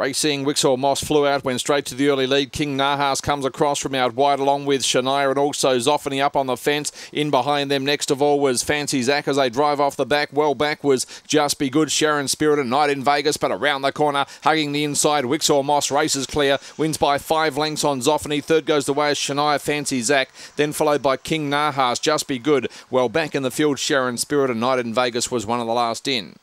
Racing, Wixall Moss flew out, went straight to the early lead. King Nahas comes across from out wide along with Shania and also Zoffany up on the fence. In behind them, next of all, was Fancy Zack as they drive off the back. Well back was Just Be Good, Sharon Spirit and Night in Vegas, but around the corner, hugging the inside, Wixall Moss races clear, wins by five lengths on Zoffany. Third goes the way of Shania Fancy Zack, then followed by King Nahas, Just Be Good. Well back in the field, Sharon Spirit and Night in Vegas was one of the last in.